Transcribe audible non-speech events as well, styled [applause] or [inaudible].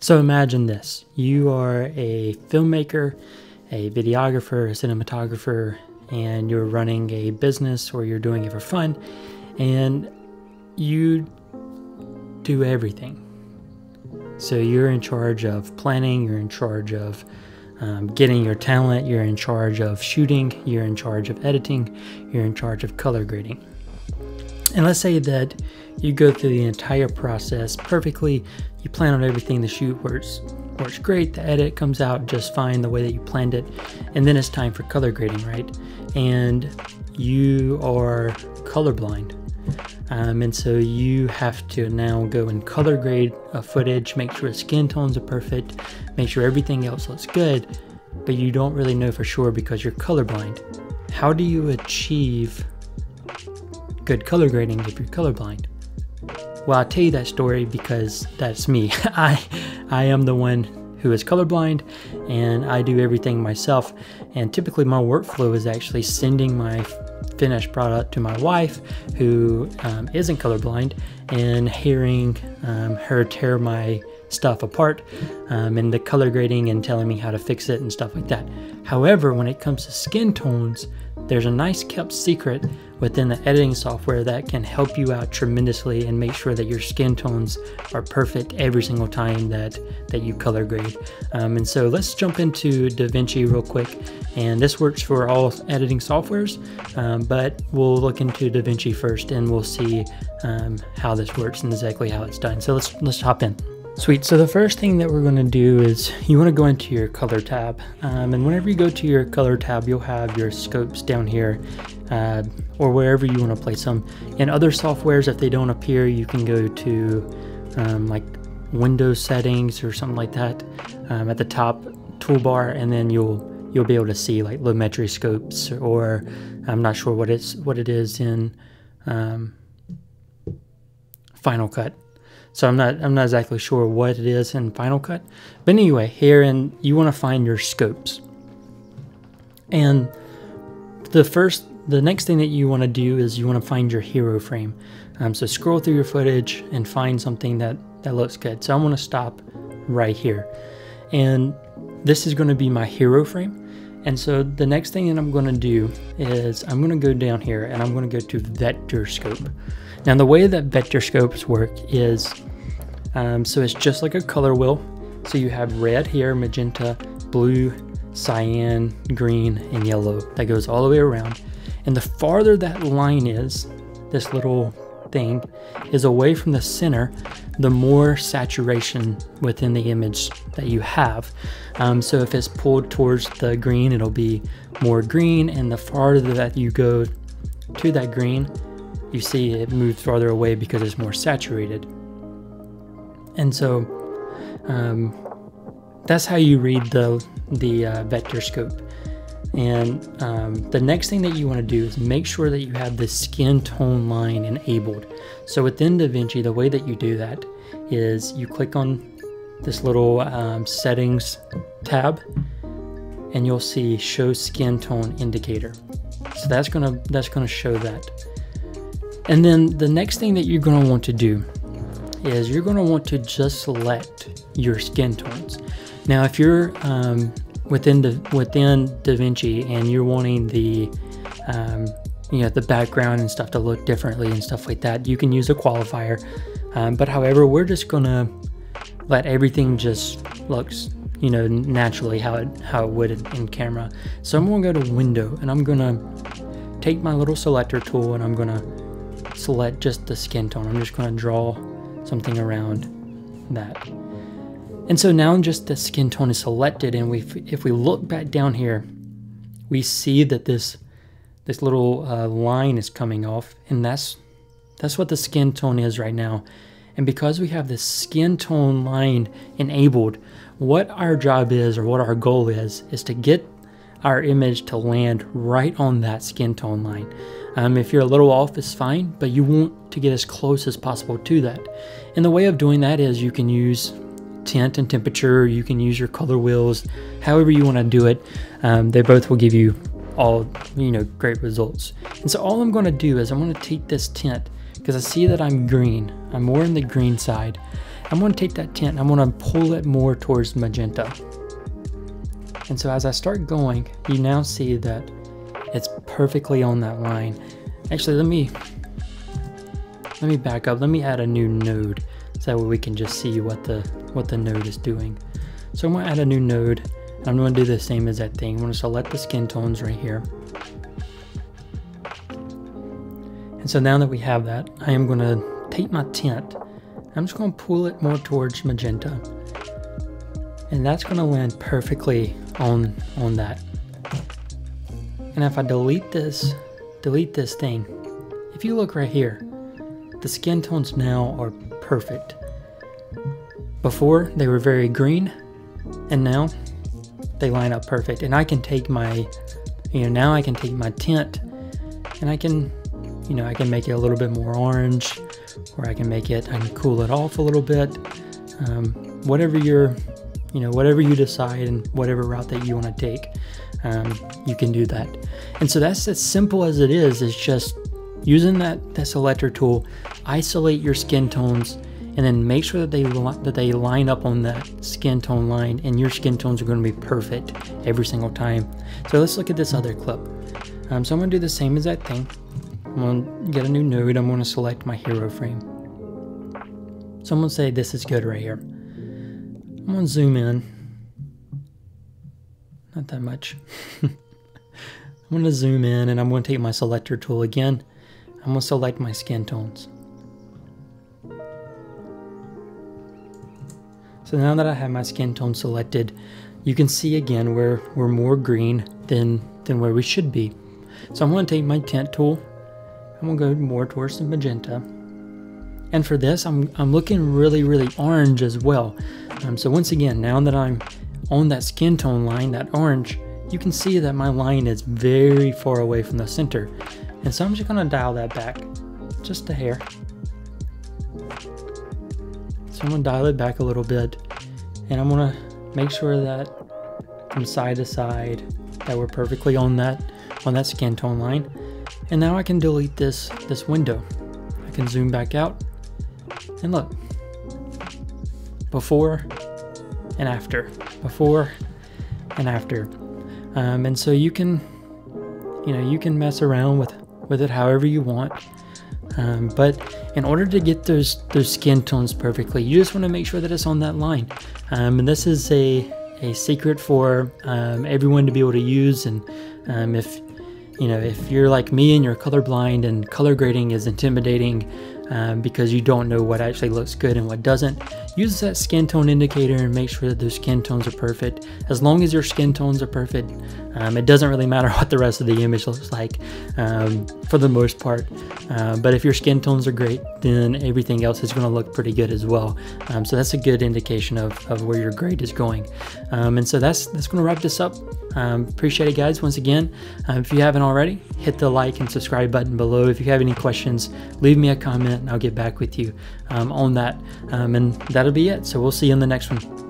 So imagine this you are a filmmaker, a videographer, a cinematographer, and you're running a business or you're doing it for fun, and you do everything. So you're in charge of planning, you're in charge of um, getting your talent, you're in charge of shooting, you're in charge of editing, you're in charge of color grading. And let's say that you go through the entire process perfectly, you plan on everything, the shoot works works great, the edit comes out just fine the way that you planned it, and then it's time for color grading, right? And you are colorblind. Um, and so you have to now go and color grade a footage, make sure skin tones are perfect, make sure everything else looks good, but you don't really know for sure because you're colorblind. How do you achieve good color grading if you're colorblind? Well, I'll tell you that story because that's me. [laughs] I, I am the one who is colorblind and I do everything myself. And typically, my workflow is actually sending my finished product to my wife, who um, not colorblind, and hearing um, her tear my stuff apart um, and the color grading and telling me how to fix it and stuff like that. However, when it comes to skin tones, there's a nice kept secret within the editing software that can help you out tremendously and make sure that your skin tones are perfect every single time that that you color grade. Um, and so let's jump into DaVinci real quick. And this works for all editing softwares, um, but we'll look into DaVinci first and we'll see um, how this works and exactly how it's done. So let's let's hop in. Sweet, so the first thing that we're gonna do is you wanna go into your color tab. Um, and whenever you go to your color tab, you'll have your scopes down here uh, or wherever you wanna place them. In other softwares, if they don't appear, you can go to um, like Windows settings or something like that um, at the top toolbar and then you'll you'll be able to see like Lumetri scopes or I'm not sure what it's what it is in um, Final Cut. So I'm not I'm not exactly sure what it is in Final Cut. But anyway, here and you want to find your scopes. And the first the next thing that you want to do is you want to find your hero frame. Um, so scroll through your footage and find something that, that looks good. So I'm going to stop right here. And this is going to be my hero frame. And so the next thing that I'm going to do is I'm going to go down here and I'm going to go to vector scope. Now the way that vector scopes work is um, so it's just like a color wheel. So you have red here, magenta, blue, cyan, green, and yellow that goes all the way around. And the farther that line is, this little thing, is away from the center, the more saturation within the image that you have. Um, so if it's pulled towards the green, it'll be more green, and the farther that you go to that green, you see it moves farther away because it's more saturated. And so um, that's how you read the, the uh, vector scope. And um, the next thing that you want to do is make sure that you have the skin tone line enabled. So within DaVinci, the way that you do that is you click on this little um, settings tab and you'll see show skin tone indicator. So that's gonna that's gonna show that. And then the next thing that you're gonna want to do is you're gonna want to just select your skin tones. Now, if you're um, within the within DaVinci and you're wanting the um, you know the background and stuff to look differently and stuff like that, you can use a qualifier. Um, but however, we're just gonna let everything just looks you know naturally how it how it would in camera. So I'm gonna go to Window and I'm gonna take my little selector tool and I'm gonna select just the skin tone. I'm just gonna draw something around that. And so now just the skin tone is selected and we if we look back down here, we see that this this little uh, line is coming off and that's that's what the skin tone is right now. And because we have this skin tone line enabled, what our job is or what our goal is, is to get our image to land right on that skin tone line. Um, if you're a little off, it's fine, but you want to get as close as possible to that. And the way of doing that is you can use tint and temperature. You can use your color wheels, however you want to do it. Um, they both will give you all, you know, great results. And so all I'm going to do is I'm going to take this tint because I see that I'm green. I'm more in the green side. I'm going to take that tint, I'm going to pull it more towards magenta. And so as I start going, you now see that it's perfectly on that line. Actually, let me let me back up. Let me add a new node so that way we can just see what the what the node is doing. So I'm going to add a new node I'm going to do the same as that thing. I'm to select the skin tones right here. And so now that we have that, I am going to take my tint. I'm just going to pull it more towards magenta. And that's going to land perfectly on, on that. And if I delete this, delete this thing, if you look right here, the skin tones now are perfect. Before, they were very green, and now they line up perfect. And I can take my, you know, now I can take my tint and I can, you know, I can make it a little bit more orange or I can make it, I can cool it off a little bit. Um, whatever you're, you know, whatever you decide and whatever route that you want to take, um, you can do that. And so that's as simple as it is, it's just using that, that selector tool, isolate your skin tones and then make sure that they that they line up on that skin tone line and your skin tones are going to be perfect every single time. So let's look at this other clip. Um, so I'm going to do the same as that thing. I'm going to get a new node. I'm going to select my hero frame. So I'm going to say this is good right here. I'm going to zoom in. Not that much. [laughs] I'm going to zoom in and I'm going to take my selector tool again. I'm going to select my skin tones. So now that I have my skin tone selected, you can see again where we're more green than, than where we should be. So I'm going to take my tint tool. I'm going to go more towards the magenta. And for this, I'm, I'm looking really, really orange as well. Um, so once again, now that I'm on that skin tone line, that orange, you can see that my line is very far away from the center. And so I'm just to dial that back just a hair. So I'm gonna dial it back a little bit and I'm gonna make sure that from side to side that we're perfectly on that on that skin tone line. And now I can delete this this window. I can zoom back out and look. Before and after. Before and after. Um, and so you can you know you can mess around with with it however you want. Um, but in order to get those those skin tones perfectly, you just want to make sure that it's on that line. Um, and this is a a secret for um, everyone to be able to use. And um, if you know if you're like me and you're colorblind and color grading is intimidating um, because you don't know what actually looks good and what doesn't, use that skin tone indicator and make sure that those skin tones are perfect. As long as your skin tones are perfect, um, it doesn't really matter [laughs] what the rest of the image looks like um, for the most part. Uh, but if your skin tones are great, then everything else is going to look pretty good as well. Um, so that's a good indication of, of where your grade is going. Um, and so that's that's going to wrap this up. Um, appreciate it, guys. Once again, if you haven't already, hit the like and subscribe button below. If you have any questions, leave me a comment and I'll get back with you um, on that. and that'll be it. So we'll see you in the next one.